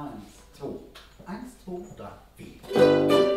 Eins, zwei. Eins, zwei, drei, vier.